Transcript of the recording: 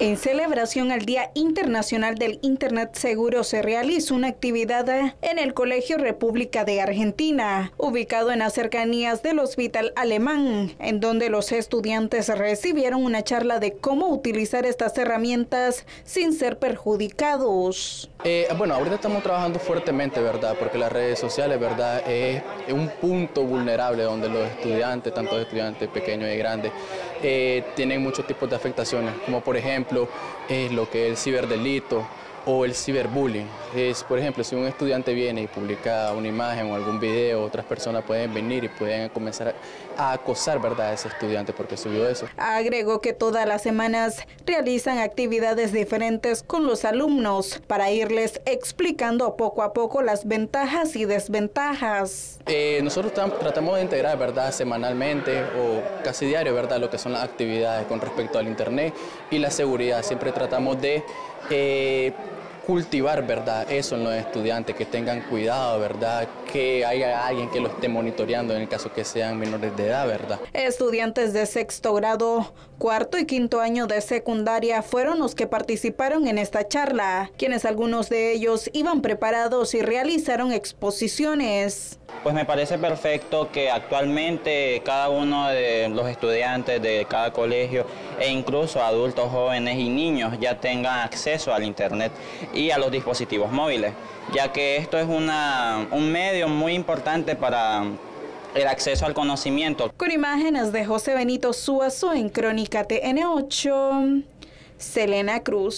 En celebración al Día Internacional del Internet Seguro se realizó una actividad en el Colegio República de Argentina, ubicado en las cercanías del Hospital Alemán, en donde los estudiantes recibieron una charla de cómo utilizar estas herramientas sin ser perjudicados. Eh, bueno, ahorita estamos trabajando fuertemente, ¿verdad? Porque las redes sociales, ¿verdad? Es un punto vulnerable donde los estudiantes, tanto estudiantes pequeños y grandes, eh, tienen muchos tipos de afectaciones, como por ejemplo eh, lo que es el ciberdelito, o el ciberbullying. Es, por ejemplo, si un estudiante viene y publica una imagen o algún video, otras personas pueden venir y pueden comenzar a acosar ¿verdad? a ese estudiante porque subió eso. Agregó que todas las semanas realizan actividades diferentes con los alumnos para irles explicando poco a poco las ventajas y desventajas. Eh, nosotros tratamos de integrar ¿verdad? semanalmente o casi diario ¿verdad? lo que son las actividades con respecto al Internet y la seguridad. Siempre tratamos de... Eh, cultivar, ¿verdad? Eso en los estudiantes, que tengan cuidado, ¿verdad? Que haya alguien que lo esté monitoreando en el caso que sean menores de edad, ¿verdad? Estudiantes de sexto grado, cuarto y quinto año de secundaria fueron los que participaron en esta charla, quienes algunos de ellos iban preparados y realizaron exposiciones. Pues me parece perfecto que actualmente cada uno de los estudiantes de cada colegio e incluso adultos jóvenes y niños ya tengan acceso al Internet y a los dispositivos móviles, ya que esto es una, un medio muy importante para el acceso al conocimiento. Con imágenes de José Benito Suazo en Crónica TN8, Selena Cruz.